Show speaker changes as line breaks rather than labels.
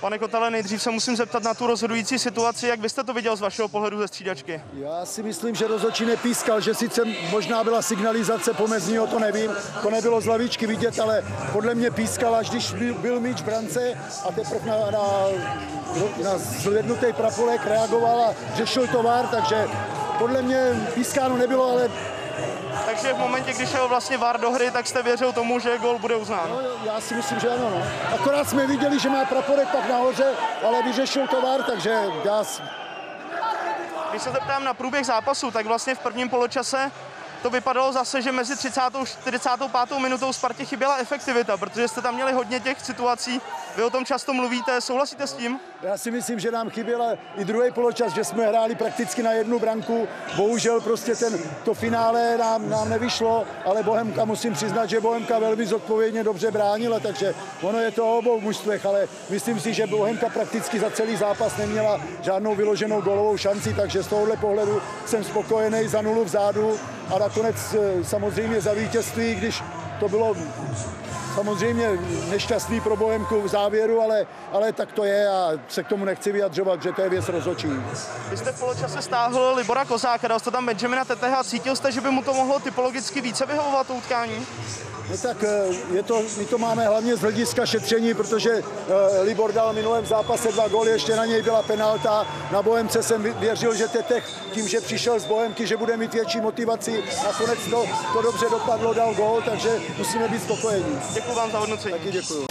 Pane Kotale, nejdřív se musím zeptat na tu rozhodující situaci, jak byste to viděl z vašeho pohledu ze střídačky?
Já si myslím, že rozhodčí nepískal, že sice možná byla signalizace pomezního, to nevím, to nebylo z lavičky vidět, ale podle mě pískal, až když byl, míč v brance a teprve na, na, na zvednutý prapolek reagoval a řešil to VAR, takže podle mě pískáno nebylo, ale
Takže v momentě, když šel vlastně VAR do hry, tak jste věřil tomu, že gol bude uznán.
no, já si myslím, že ano. No. Akorát jsme viděli, že má praporek pak nahoře, ale vyřešil to VAR, takže já
Když se zeptám na průběh zápasu, tak vlastně v prvním poločase to vypadalo zase, že mezi 30. a 45. minutou Spartě chyběla efektivita, protože jste tam měli hodně těch situací, vy o tom často mluvíte, souhlasíte s tím?
Já si myslím, že nám chyběla i druhý poločas, že jsme hráli prakticky na jednu branku. Bohužel prostě ten, to finále nám, nám nevyšlo, ale Bohemka musím přiznat, že Bohemka velmi zodpovědně dobře bránila, takže ono je to o obou mužstvech, ale myslím si, že Bohemka prakticky za celý zápas neměla žádnou vyloženou golovou šanci, takže z tohohle pohledu jsem spokojený za nulu vzadu a nakonec eh, samozřejmě za vítězství, když to bylo samozřejmě nešťastný pro Bohemku v závěru, ale, ale tak to je a se k tomu nechci vyjadřovat, že to je věc rozhodčí.
Vy jste v poločase stáhl Libora Kozáka, dal jste tam Benjamina Teteha, cítil jste, že by mu to mohlo typologicky více vyhovovat to utkání?
No tak eh, je to, my to máme hlavně z hlediska šetření, protože eh, Libor dal v minulém zápase dva góly, ještě na něj byla penalta. Na Bohemce jsem vě- věřil, že Tetech tím, že přišel z Bohemky, že bude mít větší motivaci. Nakonec to, to dobře dopadlo, dal gól, takže musíme být spokojení.
Děkuji vám za hodnocení.
Taky děkuju.